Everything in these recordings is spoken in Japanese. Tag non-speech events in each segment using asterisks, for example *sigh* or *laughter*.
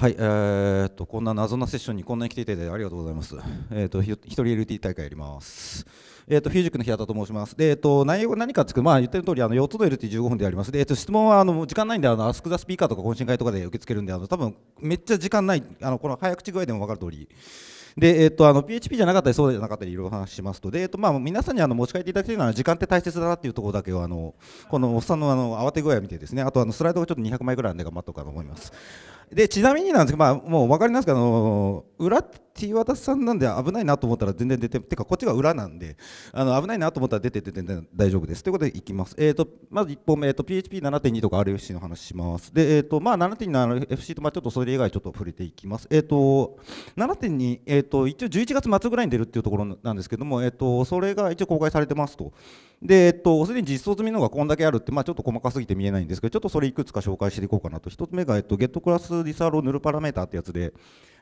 はい、えー、っとこんな謎なセッションにこんなに来ていただいてありがとうございます。えー、っと一人 LT 大会やります。えー、っとフュージックの平田と申します。で、えー、っと内容何かっていうまあ言ってる通りあの4つの LT15 分でやります。で、えー、っと質問はあの時間ないんであのアスクザスピーカーとか懇親会とかで受け付けるんであの多分めっちゃ時間ないあのこの早口具合でも分かる通り。で、えっと、あの PHP じゃなかったりそうじゃなかったりいろいろ話しますとで、えっとまあ、皆さんにあの持ち帰っていただきたいのは時間って大切だなっていうところだけをあのこのおっさんのあの慌て具合を見てですねあとあのスライドがちょっと200枚ぐらいあるんで頑張っとかと思います。でちなみになんですけど、まあ、もう分かりますけど裏って T 渡さんなんで危ないなと思ったら全然出ててかこっちが裏なんであの危ないなと思ったら出てて全然大丈夫です。ということでいきます、えーと、まず1本目、えーと、PHP7.2 とか RFC の話します。で、えーとまあ、7.2 RFC と、まあ、ちょっとそれ以外ちょっと触れていきます。え、ー、と7.2、えー、と一応11月末ぐらいに出るっていうところなんですけども、えー、とそれが一応公開されてますと。で、えっと、すでに実装済みのがこんだけあるって、まあ、ちょっと細かすぎて見えないんですけど、ちょっとそれいくつか紹介していこうかなと。1つ目が、えっと、ゲットクラスリサーロヌルパラメーターってやつで、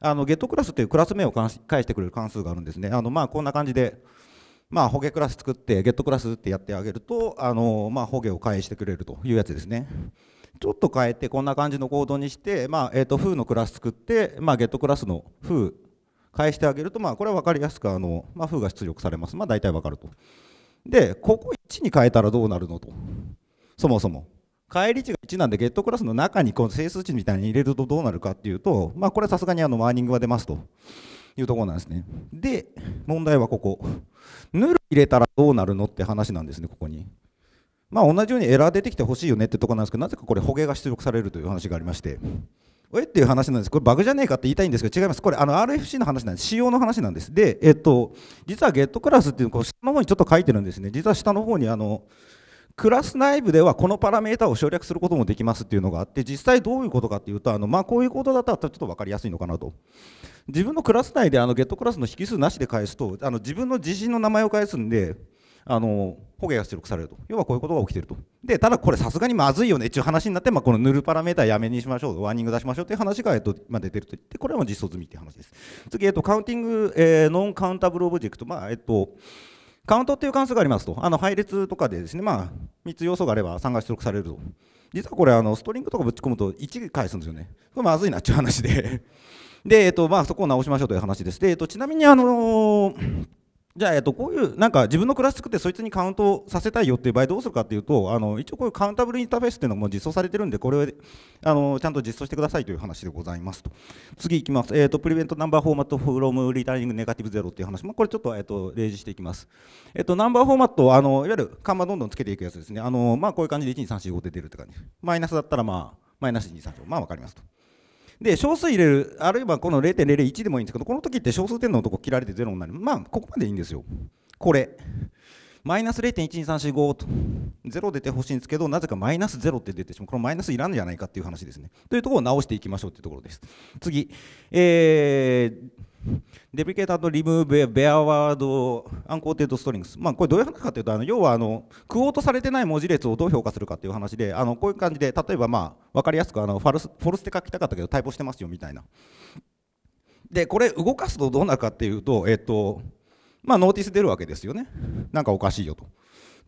あのゲットクラスっていうクラス名を返してくれる関数があるんですね。あのまあ、こんな感じで、まあ、ホゲクラス作って、ゲットクラスってやってあげると、あのまあ、ホゲを返してくれるというやつですね。ちょっと変えて、こんな感じのコードにして、まあえー、とフーのクラス作って、まあ、ゲットクラスのフー返してあげると、まあ、これは分かりやすく、あのまあ、フーが出力されます。まあ、大体分かると。で、ここ1に変えたらどうなるのと。そもそも。返り値が1なんで、ゲットクラスの中にこの整数値みたいに入れるとどうなるかっていうと、まあ、これはさすがにあのワーニングが出ますというところなんですね。で、問題はここ。ヌル入れたらどうなるのって話なんですね、ここに。まあ、同じようにエラー出てきてほしいよねってところなんですけど、なぜかこれ、捕鯨が出力されるという話がありまして。えっていう話なんです。これバグじゃねえかって言いたいんですけど違います。これあの RFC の話なんです。仕様の話なんです。で、えっと、実はゲットクラスっていうのを下の方にちょっと書いてるんですね。実は下の方にあの、クラス内部ではこのパラメータを省略することもできますっていうのがあって、実際どういうことかっていうと、あのまあ、こういうことだったらちょっと分かりやすいのかなと。自分のクラス内であの get class の引数なしで返すと、あの自分の自身の名前を返すんで、あのほげが出力されると。要はこういうことが起きてると。でただこれさすがにまずいよね。っていう話になって、まあ、この null parameter やめにしましょう。 warning 出しましょうという話が、えっとまあ、出てるとでこれはも実装済みっていう話です。次、えっと、 counting、えー、 non countable object、まあえっと count っていう関数がありますと、あの配列とかでですね、まあ、3つ要素があれば3が出力されると。実はこれ、あの string とかぶち込むと1返すんですよね。これまずいなっていう話で。で、えっとまあ、そこを直しましょうという話です。で、えっと、ちなみに、あのーじゃあ、えっと、こういうなんか自分のクラス作ってそいつにカウントさせたいよっていう場合どうするかっていうとあの一応こういうカウンタブルインターフェースっていうのも実装されてるんでこれをあのちゃんと実装してくださいという話でございますと。次いきます、えーと、プリベントナンバーフォーマットフロムリターニングネガティブゼロっていう話、まあ、これちょっと,、えーと、例示していきます、えーと、ナンバーフォーマットあのいわゆる看板どんどんつけていくやつですね。あの、まあ、こういう感じで12345で出るって感じ。マイナスだったらまあマイナス234まあ分かりますと。で小数入れるあるいはこの0.001でもいいんですけどこの時って小数点のとこ切られて0になるまあここまでいいんですよ。これ。マイナス0.12345と。0出てほしいんですけどなぜかマイナス0って出てしまう。このマイナスいらんじゃないかっていう話ですね。というところを直していきましょうというところです。次、えー、デプリケーターとリムーブベアワードアンコーテッドストリングス。まあこれどういう話かというとあの要はあのクオートされてない文字列をどう評価するかという話であのこういう感じで例えばまあ分かりやすくあのファルスフォルスで書きたかったけどタイプしてますよみたいな。でこれ動かすとどうなるかっていうとえっ、とまあ notice 出るわけですよね。なんかおかしいよと。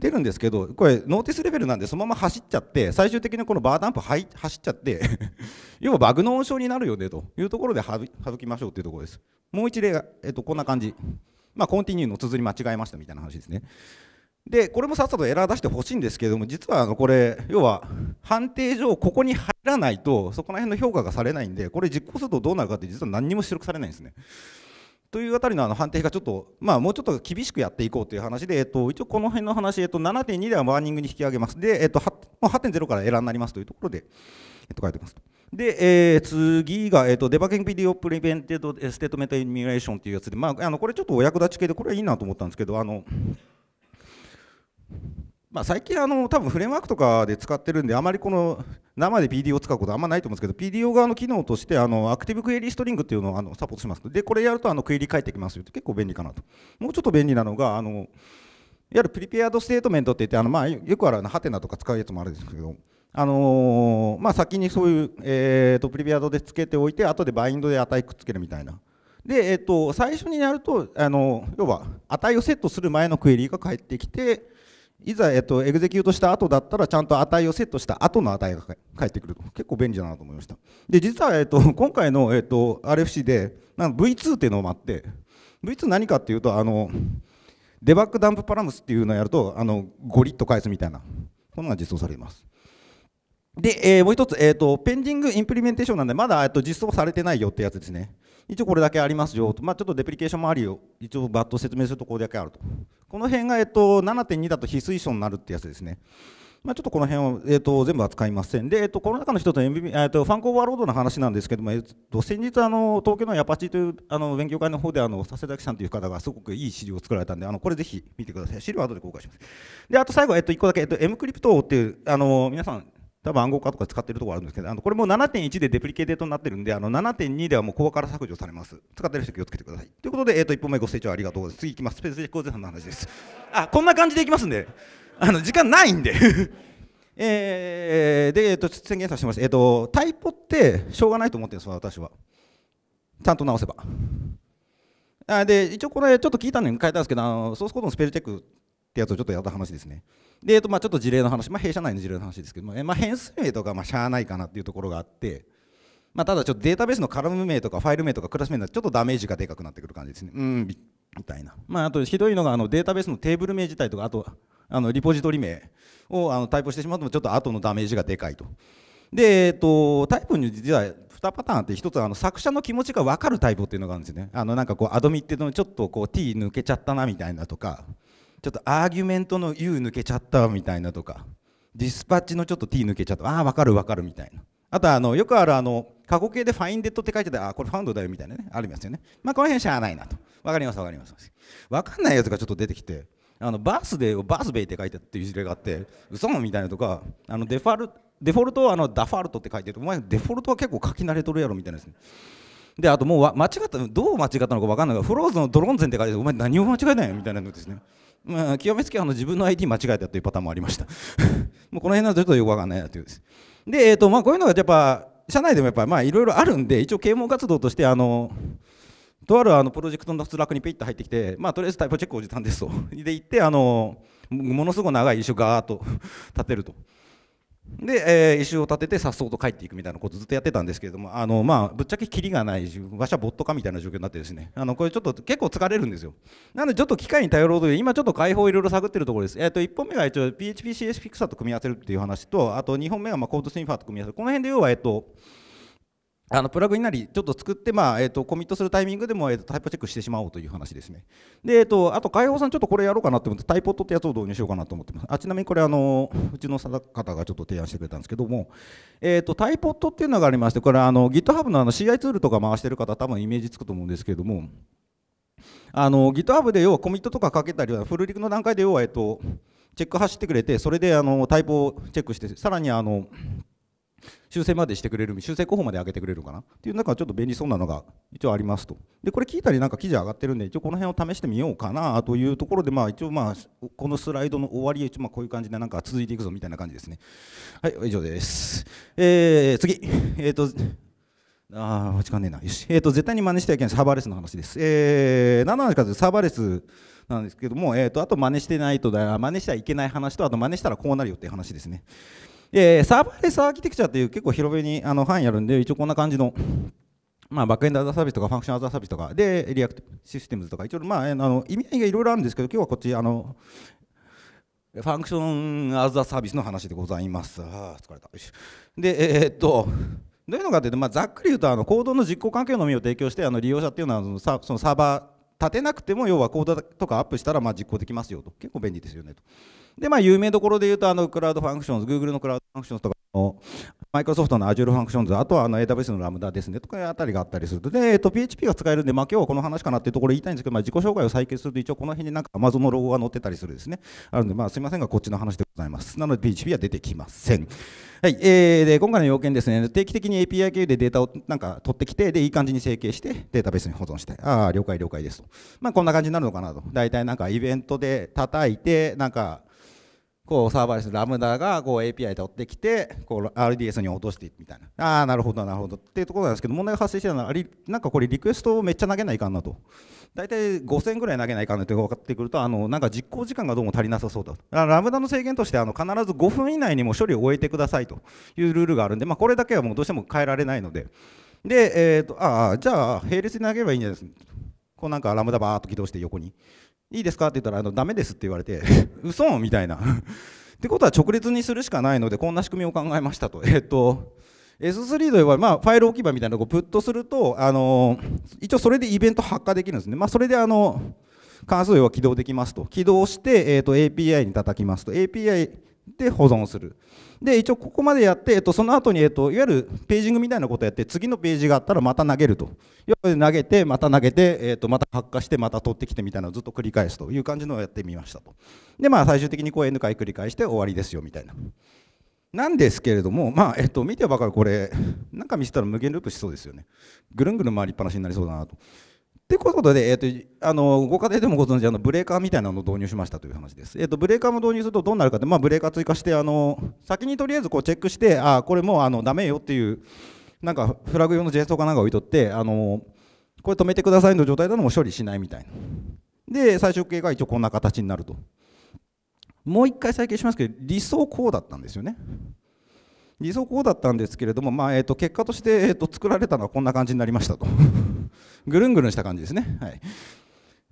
出るんですけどこれ notice レベルなんでそのまま走っちゃって最終的にこの var dump 走っちゃって *laughs* 要はバグの温床になるよねというところで省きましょうというところです。もう一例が、えっと、こんな感じ。まあ continue の綴り間違えましたみたいな話ですね。でこれもさっさとエラー出してほしいんですけども実はあのこれ要は判定上ここに入らないとそこら辺の評価がされないんでこれ実行するとどうなるかって実は何にも出力されないんですね。というあたりのあの判定がちょっと、まあ、もうちょっと厳しくやっていこうという話で、えっと、一応この辺の話、えっと、7.2では warning に引き上げます。で、えっと、8.0からエラーになりますというところで、えっと、書いてます。で、えー、次が、えーと、 debugging PDO prepared statement emulation というやつで、まあ、あのこれちょっとお役立ち系で、これはいいなと思ったんですけど、あのまあ、最近あの多分フレームワークとかで使ってるんであまりこの生で PDO を使うことあんまないと思うんですけど PDO 側の機能としてあの active query string っていうのをあのサポートします。でこれやるとあのクエリ返ってきますよって結構便利かなと。もうちょっと便利なのがあのいわゆる prepared statement って言ってあのまあよくあるハテナとか使うやつもあるんですけどあの、まあ、先にそういう、えと、 prepared でつけておいて後で bind で値くっつけるみたいな。で、えーと、最初にやるとあの要は値をセットする前のクエリが返ってきていざ、えっと、 execute した後だったらちゃんと値をセットした後の値が返ってくると。結構便利だなと思いました。で実は、えっと、*laughs* 今回の、えっと、RFC でなんか V2 っていうのもあって V2 何かっていうとあのデバッグダンプパラムスっていうのをやるとあのゴリッと返すみたいなこんなのが実装されます。で、えー、もう一つ、えーと、ペンディングインプリメンテーションなんでまだ、えーと、実装されてないよってやつですね。一応これだけありますよと、まあ、ちょっとデプリケーションもありよ。一応バッと説明するとこれだけあると。この辺が、えっと、7.2だと非推奨になるってやつですねまあ、ちょっとこの辺を、えー、と全部扱いません。で、えー、とこの中の一つの、えー、とファンコーバーロードの話なんですけども、えー、と先日あの、東京のヤパチというあの勉強会の方であの佐世崎さんという方がすごくいい資料を作られたんで、あのこれぜひ見てください。資料は後で公開します。で、あと最後、えー、と1個だけ、えー、と M クリプトっていうあの皆さん多分暗号化とか使ってるところあるんですけど、あのこれも7.1でデプリケートになってるんで、あの7.2ではもうコアから削除されます。使ってる人気をつけてください。ということで、えー、と1本目ご清聴ありがとうございます。次いきます。スペースジェコーゼさんの話です。あ、こんな感じでいきますんで、あの時間ないんで *laughs* えー、で、えー、と宣言させてます。えっ、ー、と、タイポってしょうがないと思ってるんです、私は。ちゃんと直せば。あで、一応これちょっと聞いたのに変えたんですけど、あのソースコードのスペルチェックってやつをちょっとやった話ですね。で、えーとまあ、ちょっと事例の話、まあ、弊社内の事例の話ですけども、えーまあ、変数名とかまあしゃあないかなっていうところがあって、まあ、ただちょっとデータベースのカラム名とかファイル名とかクラス名だとちょっとダメージがでかくなってくる感じですね。うんみたいな。まあ、あとひどいのがあのデータベースのテーブル名自体とか、あとあのリポジトリ名をあのタイプしてしまうとちょっと後のダメージがでかいと。で、えーと、タイプに実は2パターンあって1つはあの作者の気持ちが分かるタイプっていうのがあるんですよね。あのなんかこうアドミっていうのちょっとこう T 抜けちゃったなみたいなとかちょっと argument の U 抜けちゃったみたいなとか dispatch のちょっと T 抜けちゃったああ分かる分かるみたいな。あとあのよくあるあの過去形でファインデッドって書いててあこれ found だよみたいなねありますよね。まあこの辺しゃあないなと。分かります分かります。分かんないやつがちょっと出てきてあの birthday を birthbay って書いてっていう事例があって嘘みたいなとかあのデファ、デフォルトはあのダファルトって書いてるお前デフォルトは結構書き慣れとるやろみたいなですねであともう間違ったどう間違ったのか分かんないがフローズのドローンゼンって書いてお前何を間違えたんやみたいなのですねまあ、極めつけあの自分の ID 間違えたというパターンもありました *laughs* もうこの辺はちょっとよくわかんないなというですで、えーとまあ、こういうのがやっぱ社内でもやっぱまあいろいろあるんで一応啓蒙活動としてあのとあるあのプロジェクトの Slack にピッと入ってきて、まあ、とりあえずタイポチェックおじさんですと。で、行って、あのものすごく長い issue をガーッと立てると。で、えー、 issue を立ててさっそうと帰っていくみたいなことをずっとやってたんですけれどもあの、まあ、ぶっちゃけキリがないわしはボットかみたいな状況になってですね。あのこれちょっと結構疲れるんですよ。なのでちょっと機械に頼ろうという今ちょっと解放をいろいろ探ってるところです、えー、と1本目が一応 PHPCS フィクサーと組み合わせるっていう話とあと2本目がまあコードスニファーと組み合わせる。この辺で要はえっ、とあのプラグインなりちょっと作って、まあえーと、コミットするタイミングでも、えーと、タイプチェックしてしまおうという話ですね。で、えーと、あと、開放さん、ちょっとこれやろうかなと思って、タイポットってやつを導入しようかなと思ってます。あちなみにこれあの、うちの方がちょっと提案してくれたんですけども、えー、とタイポットっていうのがありまして、これあの GitHub のあの CI ツールとか回してる方、多分イメージつくと思うんですけども、あの GitHub で要はコミットとかかけたりは、フルリクの段階で要は、えー、とチェック走ってくれて、それであのタイプをチェックして、さらにあの、修正までしてくれる修正候補まで上げてくれるかな？っていう中ちょっと便利そうなのが一応ありますとでこれ聞いたりなんか記事上がってるんで一応この辺を試してみようかなというところでまあ一応まあこのスライドの終わり一応まあこういう感じでなんか続いていくぞみたいな感じですねはい以上ですえー、次えっ、ー、とああ、時間ねえな。よし。えっ、ー、と、絶対に真似してはいけないサーバーレスの話です。えー、何の話かというと、サーバーレスなんですけども、えっ、ー、と、あと真似してないとだ、真似してはいけない話と、あと真似したらこうなるよっていう話ですね。えー、サーバーレスアーキテクチャっていう結構広めにあの範囲あるんで、一応こんな感じの、まあ、 backend as a service とか function as a service とかで、 reactive systems とか、一応、まあ、あの意味合いがいろいろあるんですけど、今日はこっち、あの function as a service の話でございます。あ疲れた。で、えー、っと、どういうのかというと、まあ、ざっくり言うと、あのコードの実行環境のみを提供して、あの利用者っていうのはそのサ、そのサーバー、立てなくても、要はコードとかアップしたらまあ実行できますよと。結構便利ですよねと。で、まあ、有名どころで言うと、あの Cloud Functions、Google の Cloud Functions とかマイクロソフトの Azure Functions、あとはあの AWS の Lambda ですねとかあたりがあったりすると、で、えっと、PHP が使えるんで、まあ、今日はこの話かなっていうところ言いたいんですけど、まあ、自己紹介を再結すると、一応この辺になんか Amazon のロゴが載ってたりするですね。あるんで、まあ、すみませんが、こっちの話でございます。なので、PHP は出てきません。はい、えー、で今回の要件ですね、定期的に API 経由でデータをなんか取ってきて、でいい感じに整形して、データベースに保存して、ああ、了解了解ですと。まあ、こんな感じになるのかなと。大体なんかイベントで叩いて、なんか、こうサーバーレスラムダがこう API で取ってきてこう RDS に落としていくみたいな。ああなるほどなるほど。っていうところなんですけど問題が発生してるのはなんかこれリクエストをめっちゃ投げないかんなと。大体5000ぐらい投げないかんなって分かってくるとあのなんか実行時間がどうも足りなさそうだラムダの制限としてあの必ず5分以内にも処理を終えてくださいと。いうルールがあるんで、まあ、これだけはもうどうしても変えられないので。で、えーと、ああじゃあ並列に投げればいいんじゃないですか。こうなんかラムダバーっと起動して横に。いいですか？って言ったらあのダメですって言われて *laughs* 嘘？みたいな。ってことは直列にするしかないのでこんな仕組みを考えましたと。えっ、と S3 と呼ばれ、まあ、ファイル置き場みたいなのをプットすると、あの一応それでイベント発火できるんですね、まあ、それであの関数は起動できますと。起動して、えー、と API に叩きますと。API で保存する。で一応ここまでやって、えっと、その後に、えっと、いわゆるページングみたいなことをやって次のページがあったらまた投げると。投げてまた投げて、えっと、また発火してまた取ってきてみたいなのをずっと繰り返すという感じのをやってみましたと。でまあ最終的にこう N 回繰り返して終わりですよみたいな。なんですけれども、まあえっと、見てばかるこれなんか見せたら無限ループしそうですよね。ぐるんぐるん回りっぱなしになりそうだなと。ということで、えーと、あのご家庭でもご存知あのブレーカーみたいなのを導入しましたという話です。えーと、ブレーカーも導入するとどうなるかって、まあ、ブレーカー追加してあの先にとりあえずこうチェックしてあこれもうあのダメよっていうなんかフラグ用の JSON かなんか置いとってあのこれ止めてくださいの状態だのも処理しないみたいな。で最終形が一応こんな形になると。もう一回再建しますけど理想こうだったんですよね。理想こうだったんですけれども、まあえーと、結果として、えーと作られたのはこんな感じになりましたと。ぐるんぐるんした感じですね。はい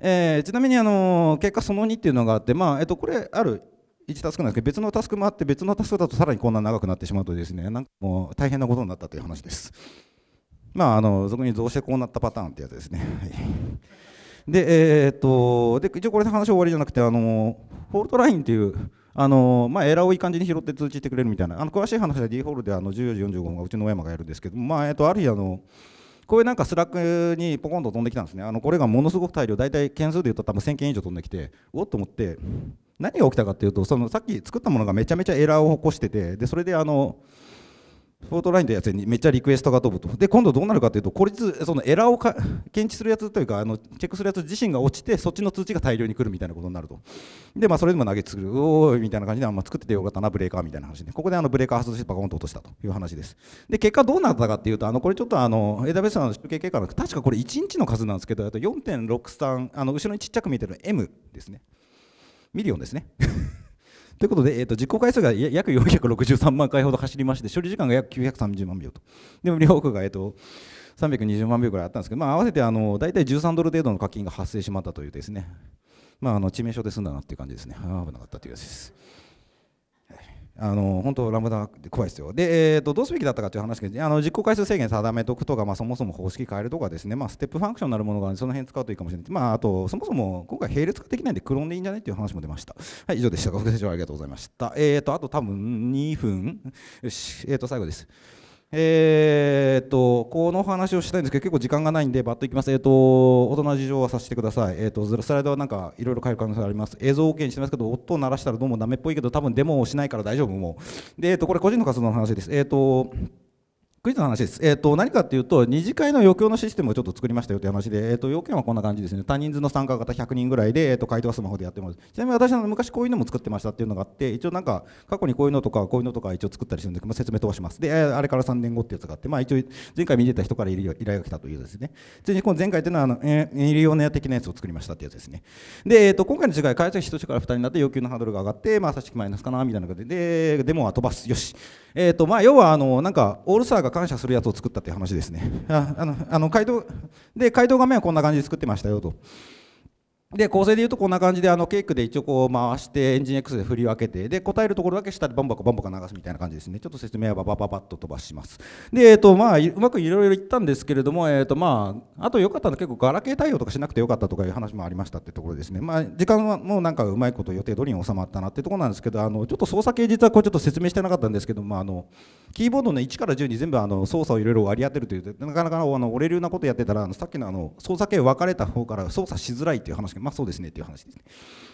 えー、ちなみにあの結果その2っていうのがあって、まあえっと、これある1タスクなんですけど別のタスクもあって別のタスクだとさらにこんな長くなってしまうとですねなんかもう大変なことになったという話です。まああのそこにどうしてこうなったパターンってやつですね。はいで、えー、っとで一応これで話終わりじゃなくてあのFaultline っていうあのまあ、エラーをいい感じに拾って通知してくれるみたいなあの詳しい話は D ホールであの14時45分がうちの親山がやるんですけど、まあえっと、ある日あのこういうなんか Slack にポコンと飛んできたんですね。あのこれがものすごく大量大体件数で言うと多分1000件以上飛んできておっと思って何が起きたかっていうとそのさっき作ったものがめちゃめちゃエラーを起こしててでそれであの Faultline のやつにめっちゃリクエストが飛ぶと。で今度どうなるかというと孤立そのエラーをか検知するやつというかあのチェックするやつ自身が落ちてそっちの通知が大量に来るみたいなことになると。でまあそれでも投げつくるおーみたいな感じで、あま、作っててよかったなブレーカーみたいな話で。ここであのブレーカー発動してパコンと落としたという話です。で結果どうなったかっていうとあのこれちょっとあの AWS の集計結果の確かこれ1日の数なんですけどあと4.63あの後ろにちっちゃく見てる M ですね。ミリオンですね。ということで、えーと、実行回数が約463万回ほど走りまして、処理時間が約930万秒と。で、も、両国が、えーと、320万秒ぐらいあったんですけど、まあ、合わせてあの大体13ドル程度の課金が発生しまったというですね、まあ、あの致命傷で済んだなっていう感じですね。危なかったというやつです。あの本当、 Lambda って怖いですよ。で、えーと、どうすべきだったかという話で、あの実行回数制限定めておくとか、まあ、そもそも方式変えるとかですね、まあ、 Step Functions になるものが、その辺使うといいかもしれない。まあ、あと、そもそも今回並列化できないんで、 cron でいいんじゃないっていう話も出ました。はい、以上でした。ご清聴ありがとうございました。えーと、あと多分2分。よし、えーと、最後です。えー、っとこの話をしたいんですけど結構時間がないんでバッといきます、えー、っと大人事情はさせてください、えー、っとスライドはなんかいろいろ変える可能性があります。映像を OK にしてますけど音を鳴らしたらどうもダメっぽいけど多分デモをしないから大丈夫もう。で、え、っとこれ個人の活動の話です。え、っとクイズの話です、えーと、何かというと、二次会の余興のシステムをちょっと作りましたよという話で、えーと、要件はこんな感じですね、多人数の参加型100人ぐらいで、えーと、回答はスマホでやってます。ちなみに私は昔こういうのも作ってましたっていうのがあって、一応なんか、過去にこういうのとか、こういうのとか一応作ったりするんで、まあ、説明飛ばします。で、あれから3年後ってやつがあって、まあ、一応、前回見てた人から依頼が来たというですね、ついにこの前回というのは、あのえー、ミリオネア的なやつを作りましたってやつですね。で、えー、と今回の違い、開発者1人から2人になって要求のハードルが上がって、まあ、差し引きマイナスかなみたいな感じで、で、デモは飛ばす、よし。えーとまあ、要はあのなんかオールスターが感謝するやつを作ったっていう話ですね。ああのあの回答で回答画面はこんな感じで作ってましたよと。で構成でいうとこんな感じであのケーキで一応こう回してエンジン X で振り分けてで答えるところだけ下でバンバカバンバカ流すみたいな感じですね。ちょっと説明はババババッと飛ばします。でえっ、とまあうまくいろいろ言ったんですけれどもえっ、とまああと良かったのは結構ガラケー対応とかしなくてよかったとかいう話もありましたってところですね。まあ時間はもうなんかうまいこと予定通りに収まったなってところなんですけどあのちょっと操作系実はこれちょっと説明してなかったんですけどまああのキーボードの1から10に全部あの操作をいろいろ割り当てるというなかなかあの折れるようなことやってたらさっきのあの操作系分かれた方から操作しづらいっていう話がまあそうですねっていう話ですね。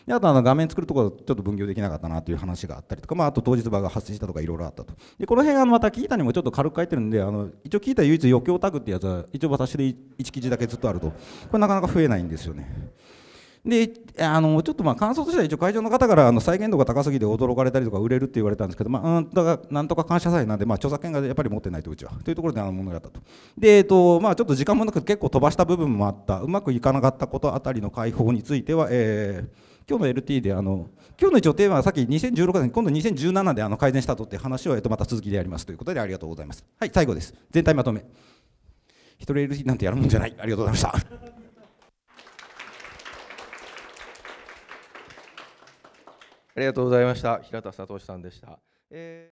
であとあの画面作るところちょっと分業できなかったなという話があったりとか、まあ、あと当日場が発生したとかいろいろあったと。でこの辺はまた聞いたにもちょっと軽く書いてるんであの一応聞いた唯一余興タグってやつは一応私で1記事だけずっとあるとこれなかなか増えないんですよね。であのちょっとまあ感想としては一応会場の方からあの再現度が高すぎて驚かれたりとか売れるって言われたんですけど、まあ、うんだからなんとか感謝祭なんで、まあ、著作権がやっぱり持ってないとうちはというところであのものがあったと。で、えっとまあ、ちょっと時間もなく結構飛ばした部分もあったうまくいかなかったことあたりの解放については、えー今日の LT であの今日の一応テーマはさっき2016年今度2017であの改善したとって話を、えっと、また続きでやりますということでありがとうございます。はい最後です。全体まとめ。一人 LT なんてやるもんじゃない。ありがとうございました。りがとうございました。平田聡さんでした。えー